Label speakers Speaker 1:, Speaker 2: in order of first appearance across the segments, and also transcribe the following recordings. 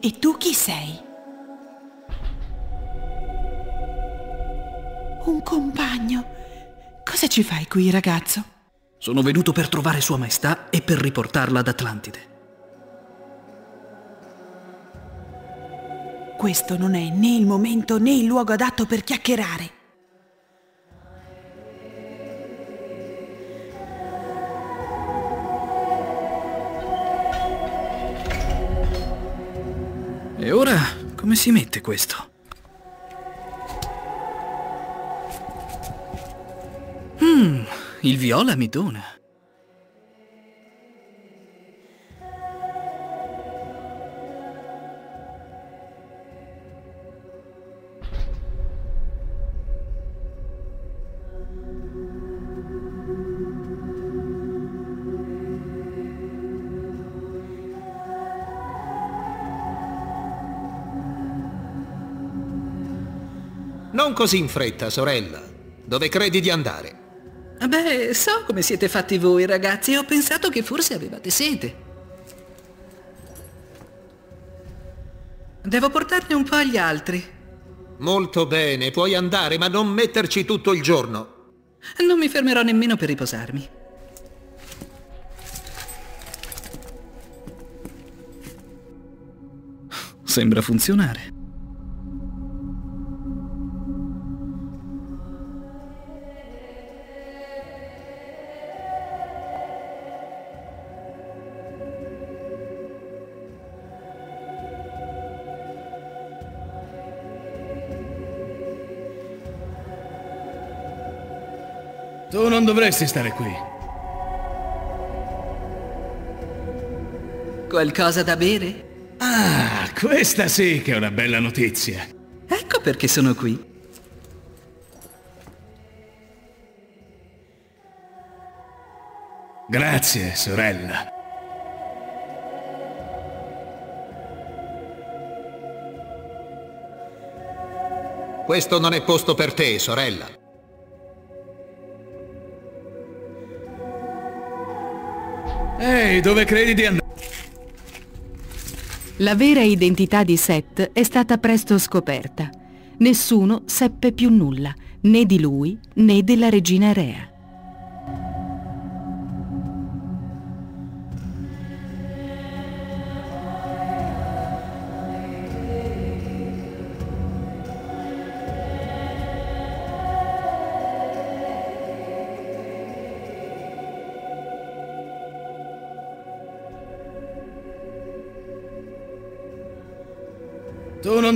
Speaker 1: E tu chi sei? Un compagno. Cosa ci fai qui, ragazzo?
Speaker 2: Sono venuto per trovare Sua Maestà e per riportarla ad Atlantide.
Speaker 1: Questo non è né il momento né il luogo adatto per chiacchierare.
Speaker 2: E ora come si mette questo? Mmm, il viola mi dona.
Speaker 3: Non così in fretta, sorella. Dove credi di andare?
Speaker 2: Beh, so come siete fatti voi, ragazzi, e ho pensato che forse avevate sete. Devo portarne un po' agli altri.
Speaker 3: Molto bene, puoi andare, ma non metterci tutto il giorno.
Speaker 2: Non mi fermerò nemmeno per riposarmi. Sembra funzionare.
Speaker 4: Dovresti stare qui.
Speaker 2: Qualcosa da bere?
Speaker 4: Ah, questa sì che è una bella notizia.
Speaker 2: Ecco perché sono qui.
Speaker 4: Grazie, sorella.
Speaker 3: Questo non è posto per te, sorella.
Speaker 4: Ehi, dove credi di andare?
Speaker 5: La vera identità di Seth è stata presto scoperta. Nessuno seppe più nulla, né di lui né della regina Rea.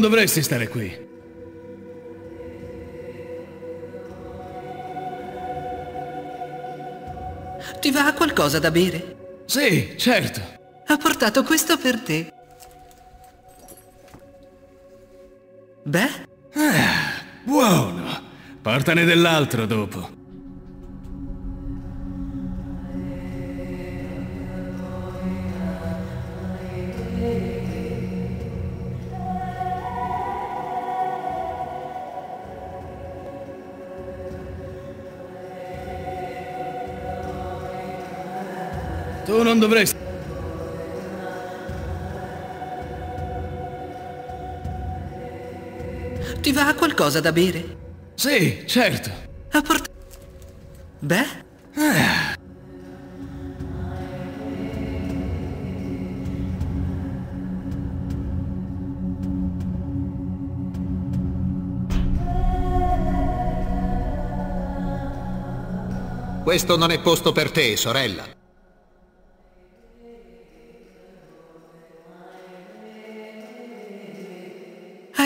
Speaker 4: Dovresti stare qui.
Speaker 2: Ti va qualcosa da bere?
Speaker 4: Sì, certo.
Speaker 2: Ho portato questo per te. Beh,
Speaker 4: Buono. Portane dell'altro dopo. Tu non dovresti...
Speaker 2: ti va qualcosa da bere?
Speaker 4: Sì, certo.
Speaker 2: Ho portato... Beh,
Speaker 3: Questo non è posto per te, sorella.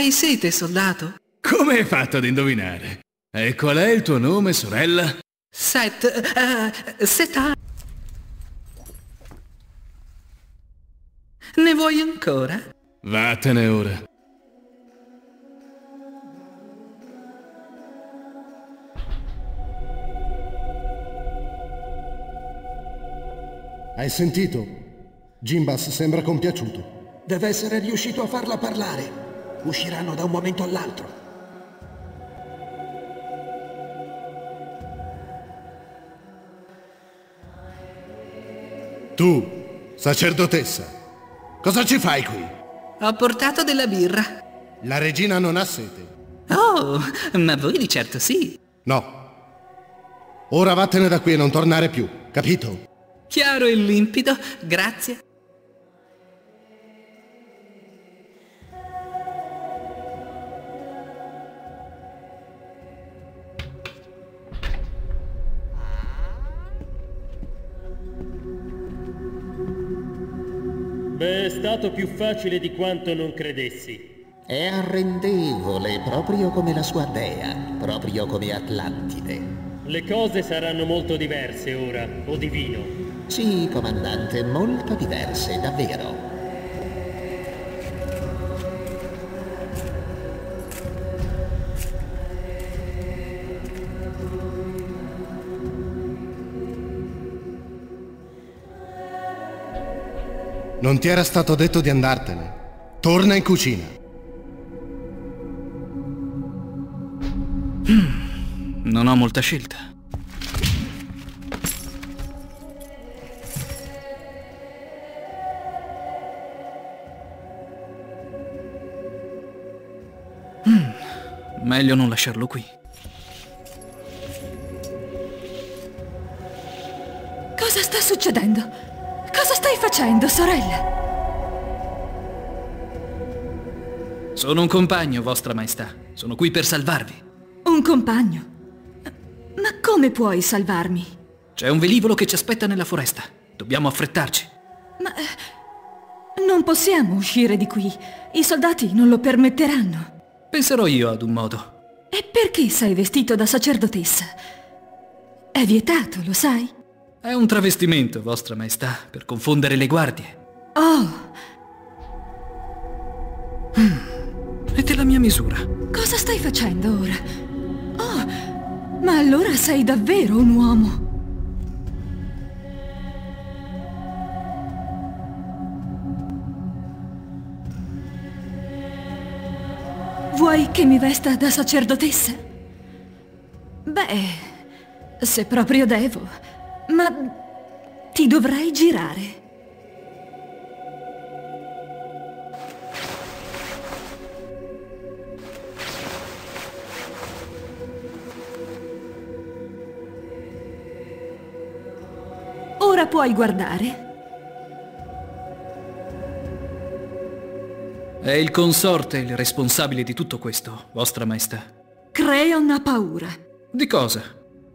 Speaker 2: Hai sete, soldato?
Speaker 4: Come hai fatto ad indovinare? E qual è il tuo nome, sorella?
Speaker 2: Set... eh, seta... Ne vuoi ancora?
Speaker 4: Vattene ora.
Speaker 6: Hai sentito? Jimbas sembra compiaciuto.
Speaker 7: Deve essere riuscito a farla parlare. Usciranno da un momento all'altro.
Speaker 6: Tu, sacerdotessa, cosa ci fai qui?
Speaker 8: Ho portato della birra.
Speaker 6: La regina non ha sete.
Speaker 8: Oh, ma voi di certo sì.
Speaker 6: No. Ora vattene da qui e non tornare più, capito?
Speaker 8: Chiaro e limpido, grazie.
Speaker 9: Beh, è stato più facile di quanto non credessi.
Speaker 10: È arrendevole, proprio come la sua dea, proprio come Atlantide.
Speaker 9: Le cose saranno molto diverse ora, o divino.
Speaker 10: Sì, comandante, molto diverse, davvero.
Speaker 6: Non ti era stato detto di andartene. Torna in cucina.
Speaker 2: Non ho molta scelta. Mm, Meglio non lasciarlo qui.
Speaker 11: Cosa sta succedendo? Stai facendo, sorella?
Speaker 2: Sono un compagno, vostra maestà. Sono qui per salvarvi.
Speaker 11: Un compagno? Ma come puoi salvarmi?
Speaker 2: C'è un velivolo che ci aspetta nella foresta. Dobbiamo affrettarci.
Speaker 11: Ma eh, non possiamo uscire di qui. I soldati non lo permetteranno.
Speaker 2: Penserò io ad un modo.
Speaker 11: E perché sei vestito da sacerdotessa? È vietato, lo sai?
Speaker 2: È un travestimento, vostra maestà, per confondere le guardie.
Speaker 11: Oh,
Speaker 2: È della mia misura.
Speaker 11: cosa stai facendo ora? Oh, ma allora sei davvero un uomo. Vuoi che mi vesta da sacerdotessa? Beh, se proprio devo, ma ti dovrei girare. Ora puoi guardare.
Speaker 2: È il consorte il responsabile di tutto questo, vostra maestà.
Speaker 11: Creon ha paura.
Speaker 2: Di cosa?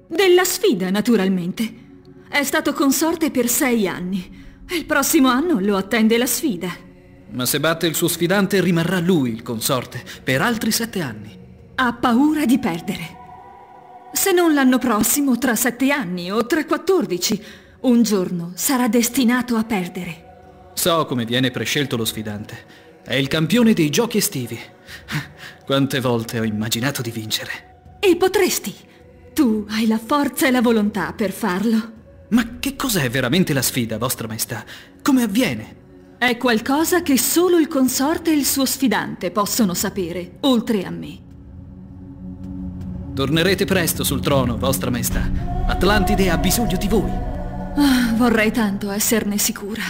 Speaker 11: Della sfida, naturalmente. È stato consorte per sei anni. E il prossimo anno lo attende la sfida.
Speaker 2: Ma se batte il suo sfidante rimarrà lui il consorte per altri sette anni.
Speaker 11: Ha paura di perdere. Se non l'anno prossimo, tra sette anni o tra quattordici, un giorno sarà destinato a perdere.
Speaker 2: So come viene prescelto lo sfidante. È il campione dei giochi estivi. Quante volte ho immaginato di vincere.
Speaker 11: E potresti. Tu hai la forza e la volontà per farlo.
Speaker 2: Ma che cos'è veramente la sfida, vostra maestà? Come avviene?
Speaker 11: È qualcosa che solo il consorte e il suo sfidante possono sapere, oltre a me.
Speaker 2: Tornerete presto sul trono, vostra maestà. Atlantide ha bisogno di voi.
Speaker 11: Ah, vorrei tanto esserne sicura.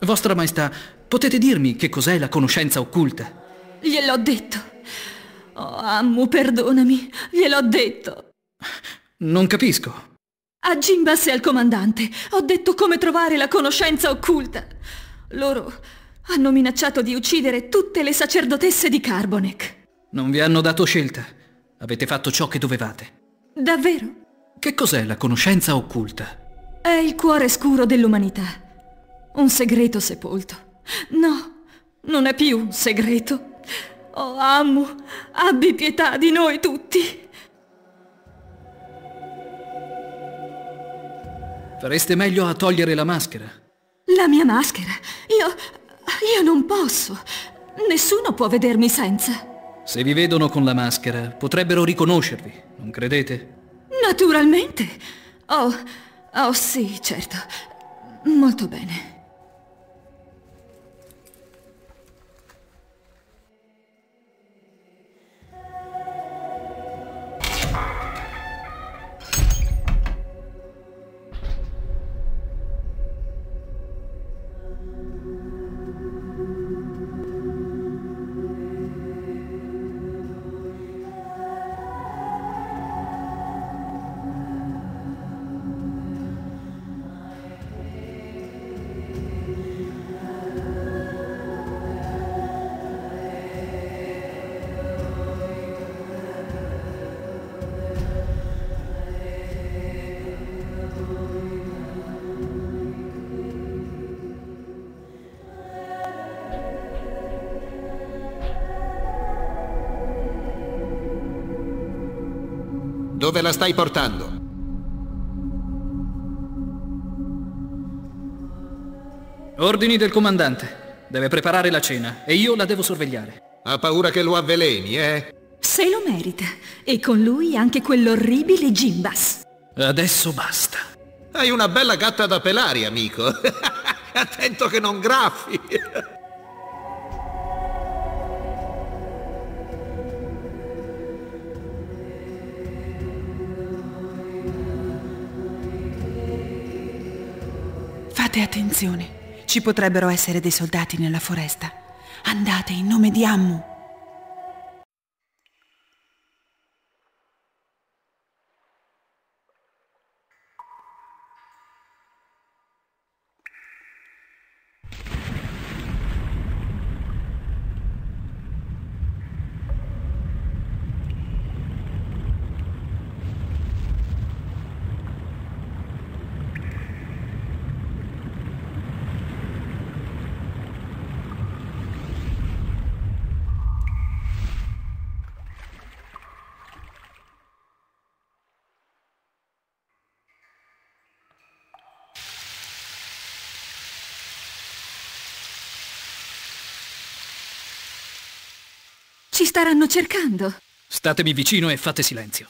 Speaker 2: Vostra maestà, potete dirmi che cos'è la conoscenza occulta?
Speaker 11: Gliel'ho detto. Oh, Ammu, perdonami. Gliel'ho detto.
Speaker 2: Non capisco.
Speaker 11: A Gimbas e al comandante ho detto come trovare la conoscenza occulta. Loro hanno minacciato di uccidere tutte le sacerdotesse di Carbonek.
Speaker 2: Non vi hanno dato scelta. Avete fatto ciò che dovevate.
Speaker 11: Davvero?
Speaker 2: Che cos'è la conoscenza occulta?
Speaker 11: È il cuore scuro dell'umanità. Un segreto sepolto. No, non è più un segreto. Oh, Ammu, abbi pietà di noi tutti.
Speaker 2: Fareste meglio a togliere la maschera.
Speaker 11: La mia maschera. Io... io non posso. Nessuno può vedermi senza.
Speaker 2: Se vi vedono con la maschera, potrebbero riconoscervi, non credete?
Speaker 11: Naturalmente. Oh, oh sì, certo. Molto bene.
Speaker 3: Dove la stai portando?
Speaker 2: Ordini del comandante. Deve preparare la cena e io la devo sorvegliare.
Speaker 3: Ha paura che lo avveleni, eh?
Speaker 11: Se lo merita. E con lui anche quell'orribile Gimbas.
Speaker 2: Adesso basta.
Speaker 3: Hai una bella gatta da pelare, amico. Attento che non graffi.
Speaker 12: Fate attenzione. Ci potrebbero essere dei soldati nella foresta. Andate in nome di Ammu.
Speaker 11: Ci staranno cercando.
Speaker 2: Statemi vicino e fate silenzio.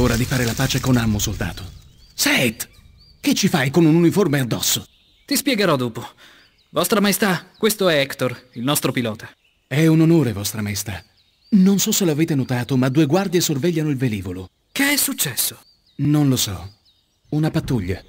Speaker 4: Ora di fare la pace con Ammo, soldato. Seth! Che ci fai con un uniforme addosso?
Speaker 2: Ti spiegherò dopo. Vostra Maestà, questo è Hector, il nostro pilota.
Speaker 4: È un onore, Vostra Maestà. Non so se l'avete notato, ma due guardie sorvegliano il velivolo.
Speaker 2: Che è successo?
Speaker 4: Non lo so. Una pattuglia.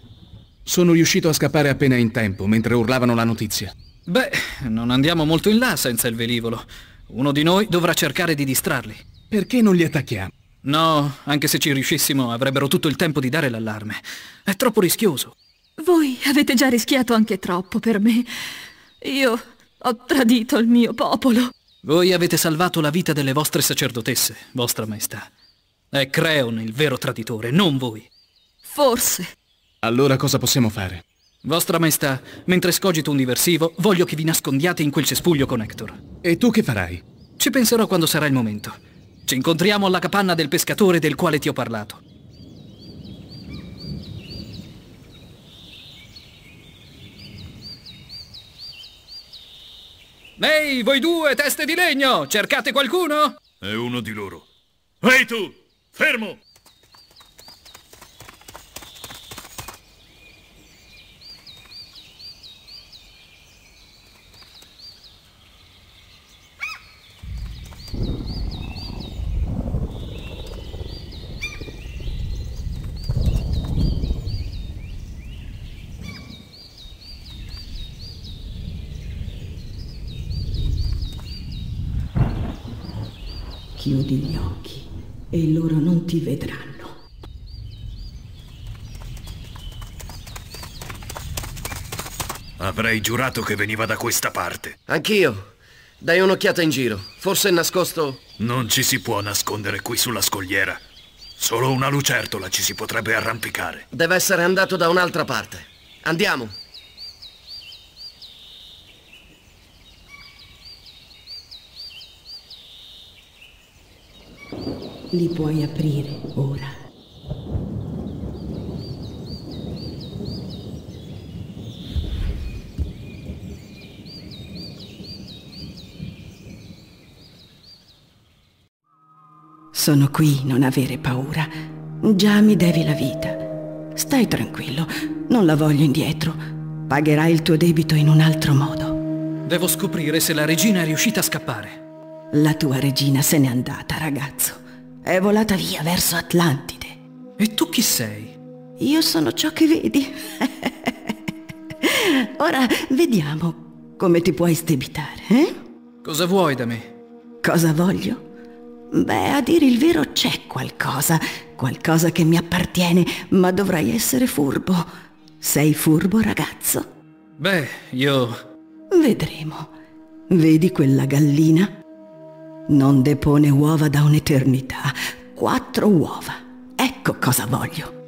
Speaker 4: Sono riuscito a scappare appena in tempo, mentre urlavano la notizia.
Speaker 2: Beh, non andiamo molto in là senza il velivolo. Uno di noi dovrà cercare di distrarli.
Speaker 4: Perché non li attacchiamo?
Speaker 2: No, anche se ci riuscissimo avrebbero tutto il tempo di dare l'allarme. È troppo rischioso.
Speaker 11: Voi avete già rischiato anche troppo per me. Io ho tradito il mio popolo.
Speaker 2: Voi avete salvato la vita delle vostre sacerdotesse, vostra maestà. È Creon il vero traditore, non voi.
Speaker 11: Forse.
Speaker 4: Allora cosa possiamo fare?
Speaker 2: Vostra maestà, mentre scogito un diversivo, voglio che vi nascondiate in quel cespuglio con Hector.
Speaker 4: E tu che farai?
Speaker 2: Ci penserò quando sarà il momento. Ci incontriamo alla capanna del pescatore del quale ti ho parlato. Ehi, voi due, teste di legno! Cercate qualcuno?
Speaker 13: È uno di loro. Ehi tu! Fermo!
Speaker 14: Chiudi gli occhi e loro non ti vedranno.
Speaker 13: Avrei giurato che veniva da questa parte.
Speaker 15: Anch'io. Dai un'occhiata in giro. Forse è nascosto...
Speaker 13: Non ci si può nascondere qui sulla scogliera. Solo una lucertola ci si potrebbe arrampicare.
Speaker 15: Deve essere andato da un'altra parte. Andiamo.
Speaker 14: Li puoi aprire ora. Sono qui, non avere paura. Già mi devi la vita. Stai tranquillo, non la voglio indietro. Pagherai il tuo debito in un altro modo.
Speaker 2: Devo scoprire se la regina è riuscita a scappare.
Speaker 14: La tua regina se n'è andata, ragazzo. È volata via verso Atlantide.
Speaker 2: E tu chi sei?
Speaker 14: Io sono ciò che vedi. Ora vediamo come ti puoi stebitare, eh?
Speaker 2: Cosa vuoi da me?
Speaker 14: Cosa voglio? Beh, a dire il vero c'è qualcosa, qualcosa che mi appartiene, ma dovrai essere furbo. Sei furbo, ragazzo?
Speaker 2: Beh, io...
Speaker 14: Vedremo. Vedi quella gallina? Non depone uova da un'eternità. Quattro uova. Ecco cosa voglio.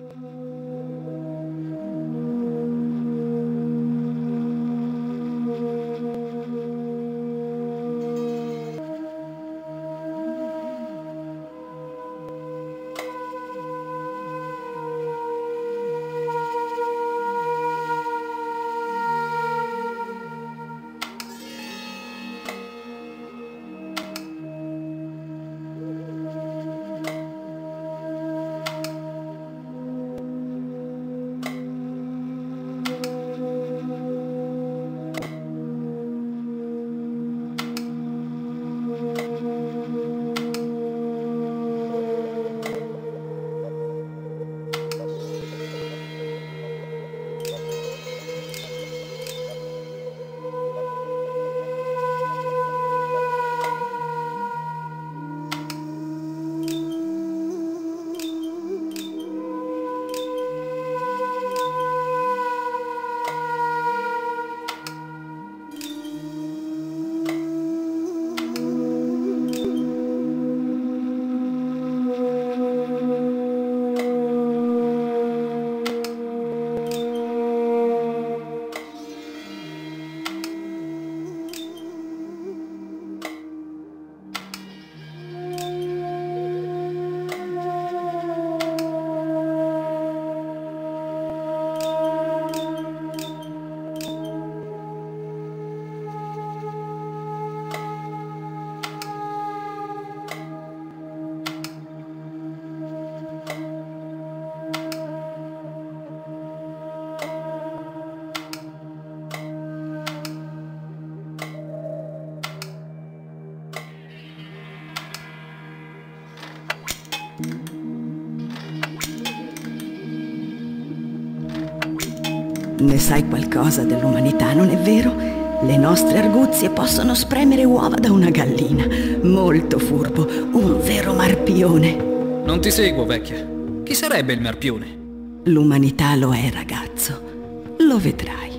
Speaker 14: Ne sai qualcosa dell'umanità, non è vero? Le nostre arguzie possono spremere uova da una gallina. Molto furbo, un vero marpione.
Speaker 2: Non ti seguo, vecchia. Chi sarebbe il marpione?
Speaker 14: L'umanità lo è, ragazzo. Lo vedrai.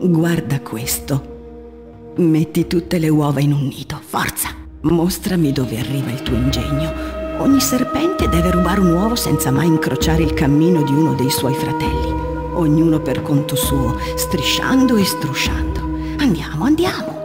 Speaker 14: Guarda questo. Metti tutte le uova in un nido. Forza! Mostrami dove arriva il tuo ingegno. Ogni serpente deve rubare un uovo senza mai incrociare il cammino di uno dei suoi fratelli. Ognuno per conto suo, strisciando e strusciando. Andiamo, andiamo.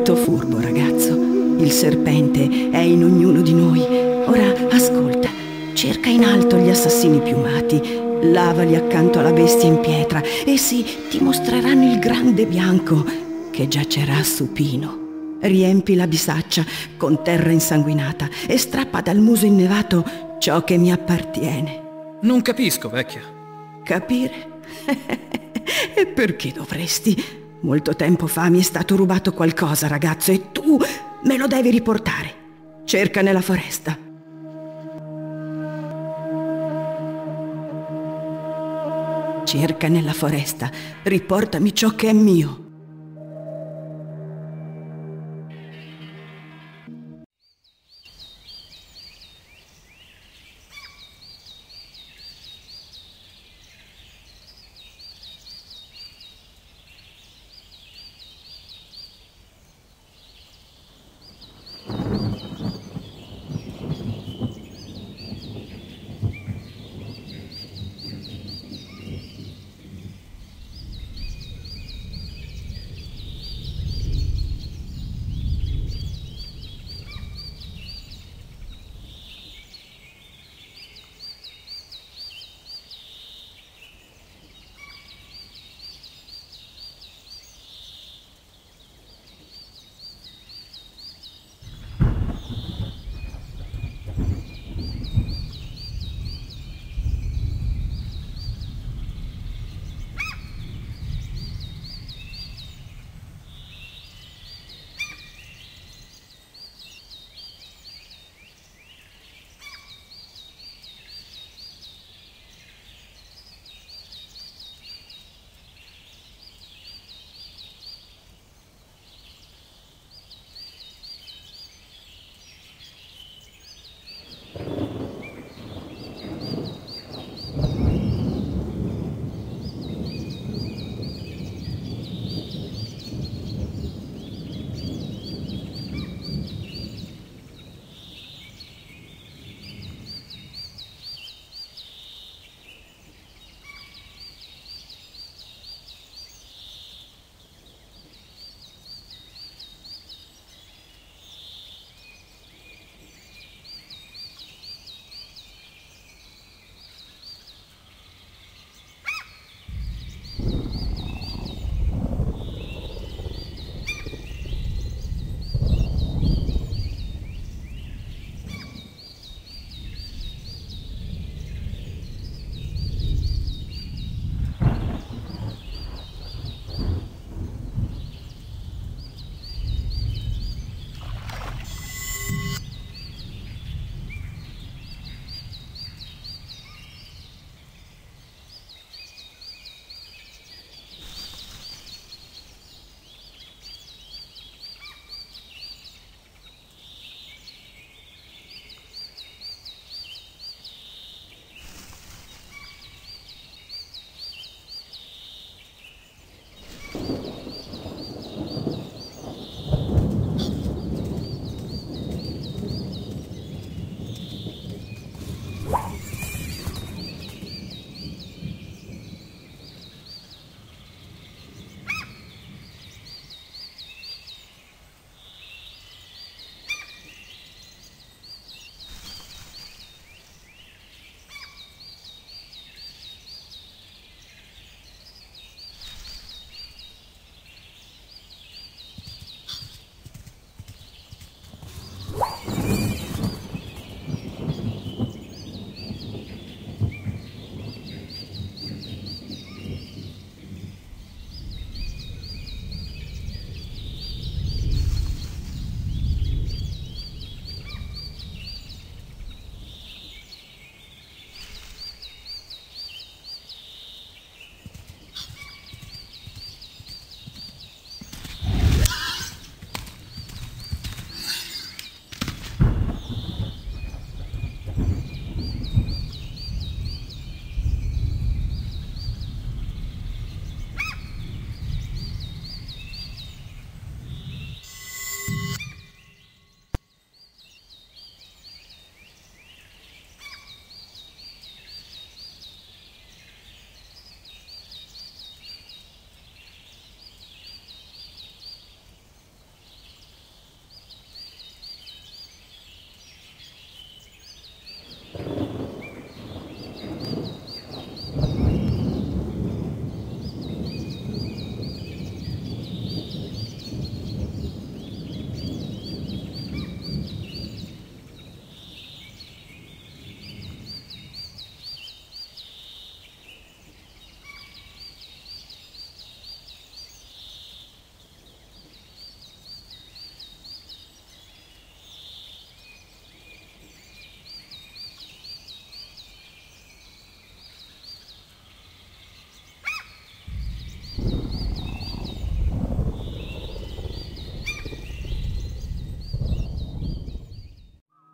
Speaker 14: Molto furbo, ragazzo. Il serpente è in ognuno di noi. Ora ascolta, cerca in alto gli assassini piumati, lavali accanto alla bestia in pietra. Essi ti mostreranno il grande bianco che giacerà supino. Riempi la bisaccia con terra insanguinata e strappa dal muso innevato ciò che mi appartiene.
Speaker 2: Non capisco, vecchia.
Speaker 14: Capire? e perché dovresti? Molto tempo fa mi è stato rubato qualcosa, ragazzo, e tu me lo devi riportare. Cerca nella foresta. Cerca nella foresta. Riportami ciò che è mio.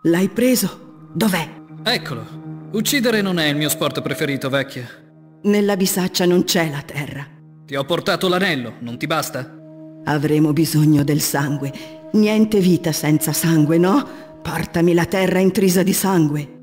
Speaker 14: L'hai preso? Dov'è?
Speaker 2: Eccolo. Uccidere non è il mio sport preferito, vecchia.
Speaker 14: Nella bisaccia non c'è la terra.
Speaker 2: Ti ho portato l'anello, non ti basta?
Speaker 14: Avremo bisogno del sangue. Niente vita senza sangue, no? Portami la terra intrisa di sangue.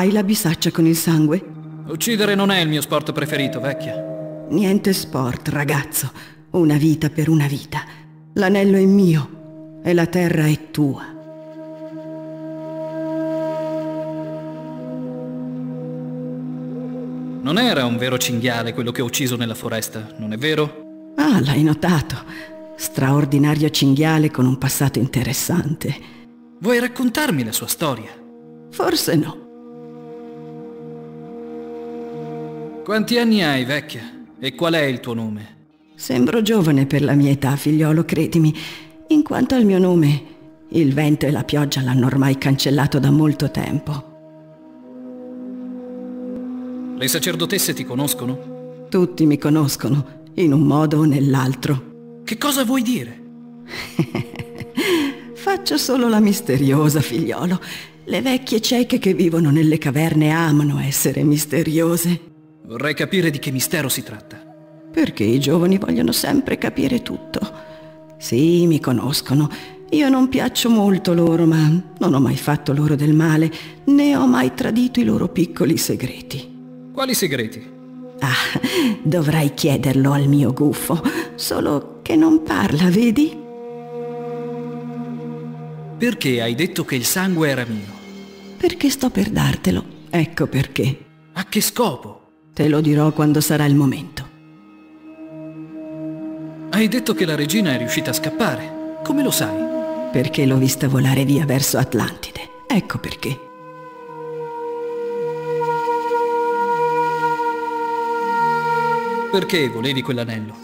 Speaker 14: Hai la bisaccia con il sangue?
Speaker 2: Uccidere non è il mio sport preferito, vecchia.
Speaker 14: Niente sport, ragazzo. Una vita per una vita. L'anello è mio e la terra è tua.
Speaker 2: Non era un vero cinghiale quello che ho ucciso nella foresta, non è vero?
Speaker 14: Ah, l'hai notato. Straordinario cinghiale con un passato interessante.
Speaker 2: Vuoi raccontarmi la sua storia?
Speaker 14: Forse no.
Speaker 2: Quanti anni hai, vecchia? E qual è il tuo nome?
Speaker 14: Sembro giovane per la mia età, figliolo, credimi. In quanto al mio nome, il vento e la pioggia l'hanno ormai cancellato da molto tempo.
Speaker 2: Le sacerdotesse ti conoscono?
Speaker 14: Tutti mi conoscono, in un modo o nell'altro.
Speaker 2: Che cosa vuoi dire?
Speaker 14: Faccio solo la misteriosa, figliolo. Le vecchie cieche che vivono nelle caverne amano essere misteriose.
Speaker 2: Vorrei capire di che mistero si tratta.
Speaker 14: Perché i giovani vogliono sempre capire tutto. Sì, mi conoscono. Io non piaccio molto loro, ma non ho mai fatto loro del male, né ho mai tradito i loro piccoli segreti.
Speaker 2: Quali segreti?
Speaker 14: Ah, dovrai chiederlo al mio gufo, solo che non parla, vedi?
Speaker 2: Perché hai detto che il sangue era mio?
Speaker 14: Perché sto per dartelo, ecco perché.
Speaker 2: A che scopo?
Speaker 14: Te lo dirò quando sarà il momento.
Speaker 2: Hai detto che la regina è riuscita a scappare. Come lo sai?
Speaker 14: Perché l'ho vista volare via verso Atlantide. Ecco perché.
Speaker 2: Perché volevi quell'anello?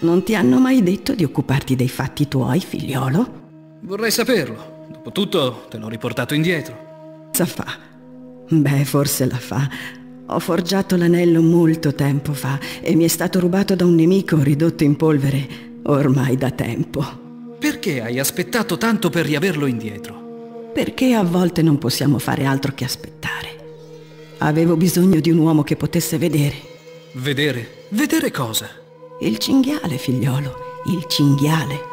Speaker 14: Non ti hanno mai detto di occuparti dei fatti tuoi, figliolo?
Speaker 2: Vorrei saperlo. Dopotutto te l'ho riportato indietro.
Speaker 14: Cosa fa? Beh, forse la fa. Ho forgiato l'anello molto tempo fa e mi è stato rubato da un nemico ridotto in polvere ormai da tempo.
Speaker 2: Perché hai aspettato tanto per riaverlo indietro?
Speaker 14: Perché a volte non possiamo fare altro che aspettare. Avevo bisogno di un uomo che potesse vedere.
Speaker 2: Vedere? Vedere cosa?
Speaker 14: Il cinghiale, figliolo, il cinghiale.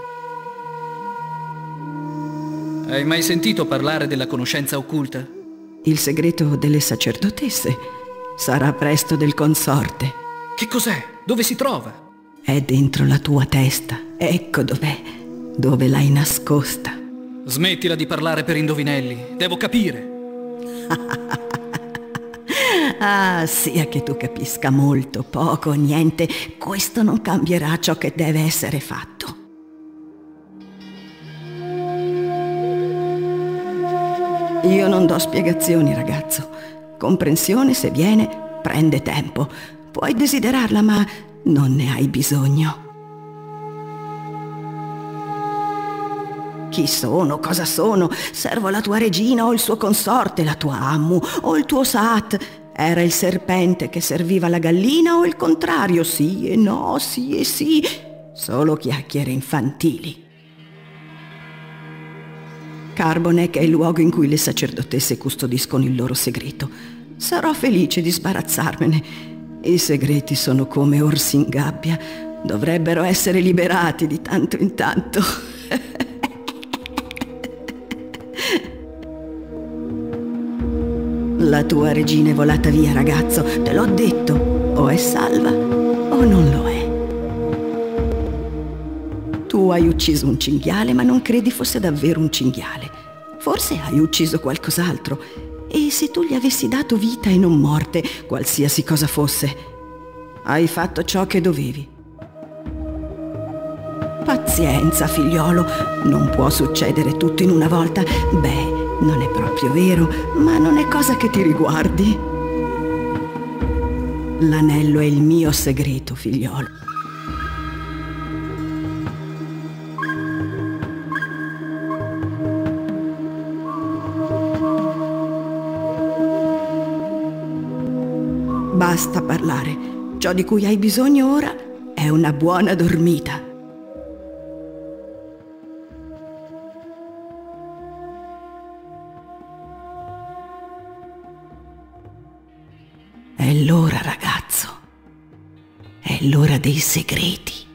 Speaker 2: Hai mai sentito parlare della conoscenza occulta?
Speaker 14: Il segreto delle sacerdotesse. Sarà presto del consorte.
Speaker 2: Che cos'è? Dove si trova?
Speaker 14: È dentro la tua testa. Ecco dov'è. Dove l'hai nascosta.
Speaker 2: Smettila di parlare per indovinelli. Devo capire.
Speaker 14: ah, sia che tu capisca molto, poco, niente, questo non cambierà ciò che deve essere fatto. Io non do spiegazioni, ragazzo. Comprensione, se viene, prende tempo. Puoi desiderarla, ma non ne hai bisogno. Chi sono? Cosa sono? Servo la tua regina o il suo consorte, la tua Ammu o il tuo Saat? Era il serpente che serviva la gallina o il contrario? Sì e no, sì e sì. Solo chiacchiere infantili. Carbonec è il luogo in cui le sacerdotesse custodiscono il loro segreto. Sarò felice di sbarazzarmene. I segreti sono come orsi in gabbia. Dovrebbero essere liberati di tanto in tanto. La tua regina è volata via, ragazzo, te l'ho detto. O è salva o non lo è. Tu hai ucciso un cinghiale, ma non credi fosse davvero un cinghiale. Forse hai ucciso qualcos'altro. E se tu gli avessi dato vita e non morte, qualsiasi cosa fosse, hai fatto ciò che dovevi. Pazienza, figliolo, non può succedere tutto in una volta. Beh, non è proprio vero, ma non è cosa che ti riguardi. L'anello è il mio segreto, figliolo. Basta parlare. Ciò di cui hai bisogno ora è una buona dormita. È l'ora, ragazzo. È l'ora dei segreti.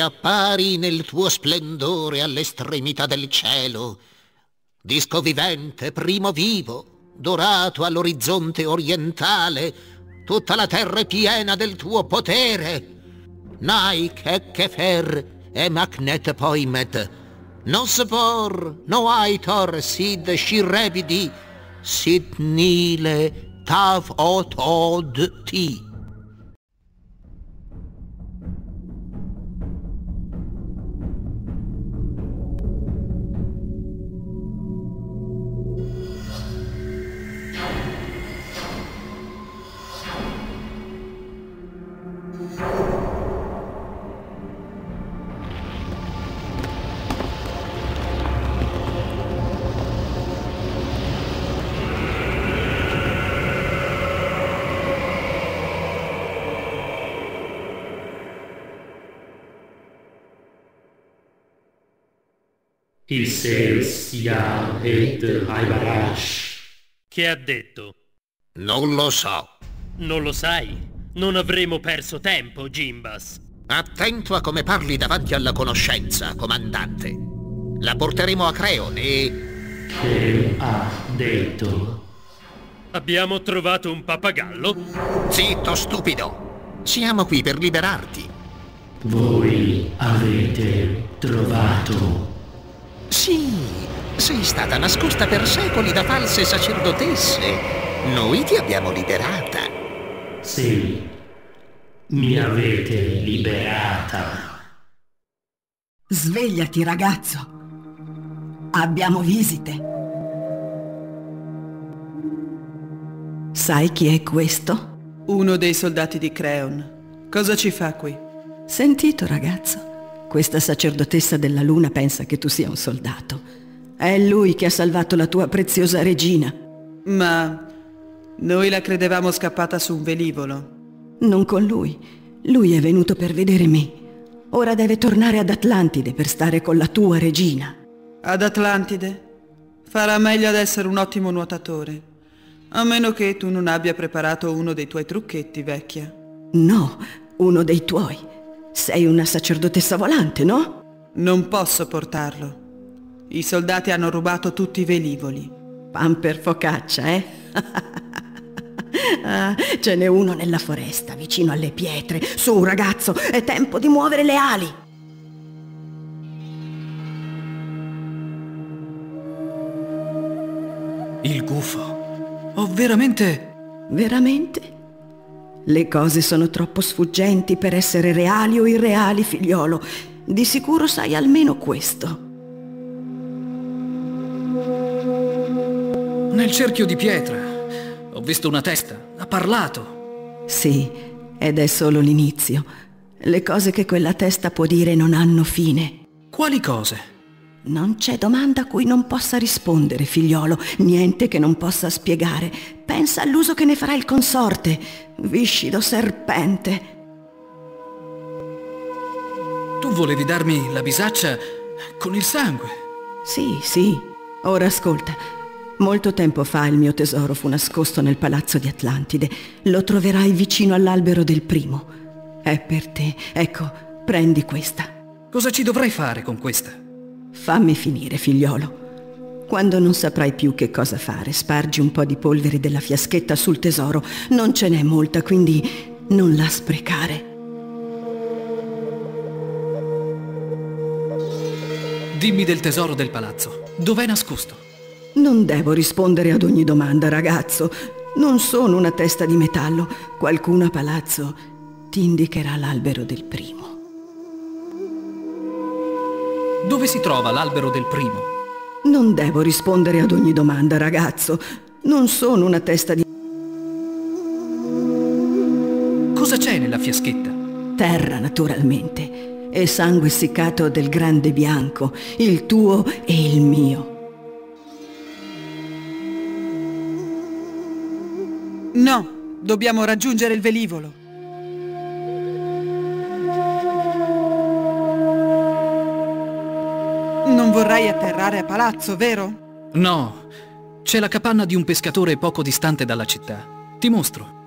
Speaker 3: Appari nel tuo splendore all'estremità del cielo, disco vivente, primo vivo, dorato all'orizzonte orientale, tutta la terra è piena del tuo potere. Naik e Kefer e Magnet Poimet, Nosvor, Noaitor, Sid Shirebidi, Sid Nile, Tav Ot Od Ti.
Speaker 9: Ja et Haibarash. Che ha detto?
Speaker 3: Non lo so.
Speaker 9: Non lo sai? Non avremo perso tempo, Jimbas.
Speaker 3: Attento a come parli davanti alla conoscenza, comandante. La porteremo a Creon e...
Speaker 9: Che ha detto? Abbiamo trovato un pappagallo?
Speaker 3: Zitto, stupido! Siamo qui per liberarti.
Speaker 9: Voi avete trovato...
Speaker 3: Sì, sei stata nascosta per secoli da false sacerdotesse. Noi ti abbiamo liberata.
Speaker 9: Sì, mi avete liberata.
Speaker 14: Svegliati, ragazzo. Abbiamo visite. Sai chi è questo?
Speaker 12: Uno dei soldati di Creon. Cosa ci fa qui?
Speaker 14: Sentito, ragazzo. Questa sacerdotessa della luna pensa che tu sia un soldato. È lui che ha salvato la tua preziosa regina.
Speaker 12: Ma noi la credevamo scappata su un velivolo.
Speaker 14: Non con lui. Lui è venuto per vedere me. Ora deve tornare ad Atlantide per stare con la tua regina.
Speaker 12: Ad Atlantide? Farà meglio ad essere un ottimo nuotatore. A meno che tu non abbia preparato uno dei tuoi trucchetti, vecchia.
Speaker 14: No, uno dei tuoi. Sei una sacerdotessa volante, no?
Speaker 12: Non posso portarlo. I soldati hanno rubato tutti i velivoli.
Speaker 14: Pan per focaccia, eh? ah, ce n'è uno nella foresta, vicino alle pietre. Su, ragazzo, è tempo di muovere le ali.
Speaker 2: Il gufo. Ho veramente...
Speaker 14: Veramente? Le cose sono troppo sfuggenti per essere reali o irreali, figliolo. Di sicuro sai almeno questo.
Speaker 2: Nel cerchio di pietra. Ho visto una testa. Ha parlato.
Speaker 14: Sì, ed è solo l'inizio. Le cose che quella testa può dire non hanno fine.
Speaker 2: Quali cose?
Speaker 14: Non c'è domanda a cui non possa rispondere, figliolo, niente che non possa spiegare. Pensa all'uso che ne farà il consorte, viscido serpente.
Speaker 2: Tu volevi darmi la bisaccia con il sangue?
Speaker 14: Sì, sì. Ora ascolta. Molto tempo fa il mio tesoro fu nascosto nel palazzo di Atlantide. Lo troverai vicino all'albero del primo. È per te. Ecco, prendi questa.
Speaker 2: Cosa ci dovrei fare con questa?
Speaker 14: Fammi finire, figliolo. Quando non saprai più che cosa fare, spargi un po' di polvere della fiaschetta sul tesoro. Non ce n'è molta, quindi non la sprecare.
Speaker 2: Dimmi del tesoro del palazzo. Dov'è nascosto?
Speaker 14: Non devo rispondere ad ogni domanda, ragazzo. Non sono una testa di metallo. Qualcuno a palazzo ti indicherà l'albero del primo.
Speaker 2: Dove si trova l'albero del primo?
Speaker 14: Non devo rispondere ad ogni domanda, ragazzo. Non sono una testa di...
Speaker 2: Cosa c'è nella fiaschetta?
Speaker 14: Terra, naturalmente. E sangue essiccato del grande bianco, il tuo e il mio.
Speaker 12: No, dobbiamo raggiungere il velivolo. Vorrai atterrare a palazzo, vero?
Speaker 2: No, c'è la capanna di un pescatore poco distante dalla città. Ti mostro.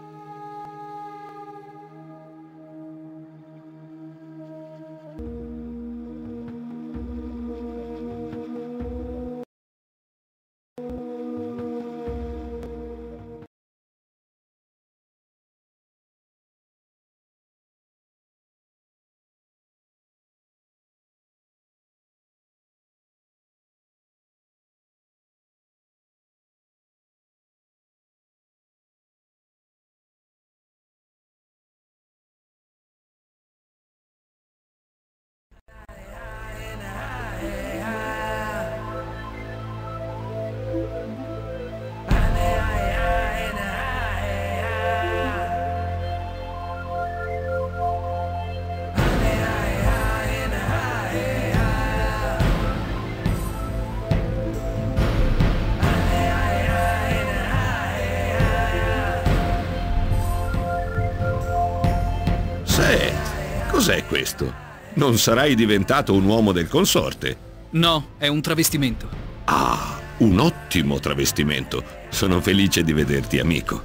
Speaker 16: Questo? Non sarai diventato un uomo del consorte?
Speaker 2: No, è un travestimento.
Speaker 16: Ah, un ottimo travestimento. Sono felice di vederti, amico.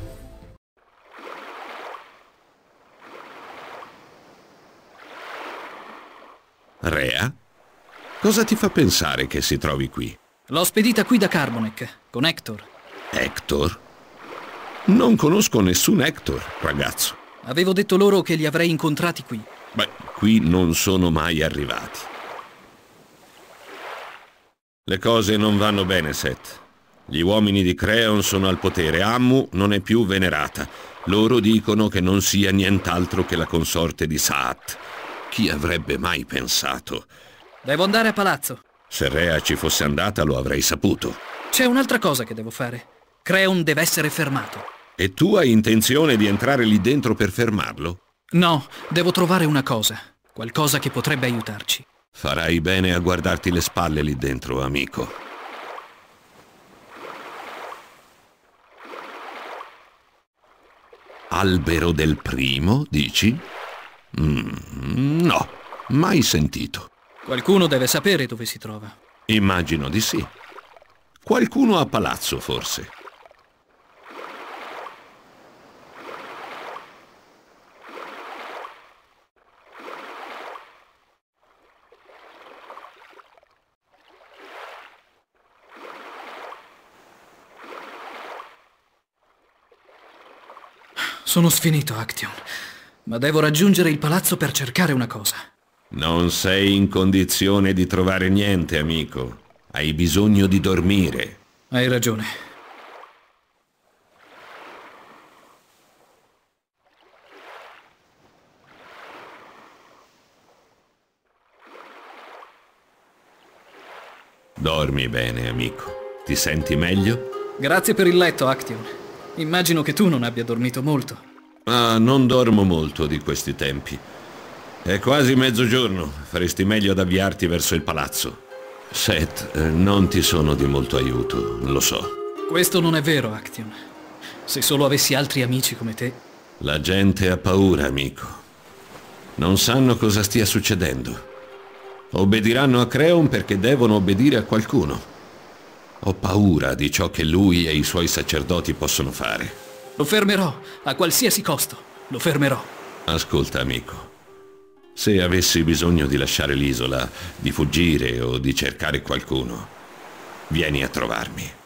Speaker 16: Rea? Cosa ti fa pensare che si trovi qui?
Speaker 2: L'ho spedita qui da Carbonek, con Hector.
Speaker 16: Hector? Non conosco nessun Hector, ragazzo.
Speaker 2: Avevo detto loro che li avrei incontrati qui.
Speaker 16: Beh, qui non sono mai arrivati. Le cose non vanno bene, Seth. Gli uomini di Creon sono al potere, Ammu non è più venerata. Loro dicono che non sia nient'altro che la consorte di Saat. Chi avrebbe mai pensato?
Speaker 2: Devo andare a palazzo.
Speaker 16: Se Rea ci fosse andata lo avrei saputo.
Speaker 2: C'è un'altra cosa che devo fare. Creon deve essere fermato.
Speaker 16: E tu hai intenzione di entrare lì dentro per fermarlo?
Speaker 2: No, devo trovare una cosa. Qualcosa che potrebbe aiutarci.
Speaker 16: Farai bene a guardarti le spalle lì dentro, amico. Albero del primo, dici? Mm, no, mai sentito.
Speaker 2: Qualcuno deve sapere dove si trova.
Speaker 16: Immagino di sì. Qualcuno a palazzo, forse.
Speaker 2: Sono sfinito, Action. Ma devo raggiungere il palazzo per cercare una cosa.
Speaker 16: Non sei in condizione di trovare niente, amico. Hai bisogno di dormire.
Speaker 2: Hai ragione.
Speaker 16: Dormi bene, amico. Ti senti meglio?
Speaker 2: Grazie per il letto, Action. Immagino che tu non abbia dormito molto.
Speaker 16: Ah, non dormo molto di questi tempi. È quasi mezzogiorno. Faresti meglio ad avviarti verso il palazzo. Seth, eh, non ti sono di molto aiuto, lo so.
Speaker 2: Questo non è vero, Action. Se solo avessi altri amici come te.
Speaker 16: La gente ha paura, amico. Non sanno cosa stia succedendo. Obbediranno a Creon perché devono obbedire a qualcuno. Ho paura di ciò che lui e i suoi sacerdoti possono fare.
Speaker 2: Lo fermerò, a qualsiasi costo. Lo fermerò.
Speaker 16: Ascolta, amico. Se avessi bisogno di lasciare l'isola, di fuggire o di cercare qualcuno, vieni a trovarmi.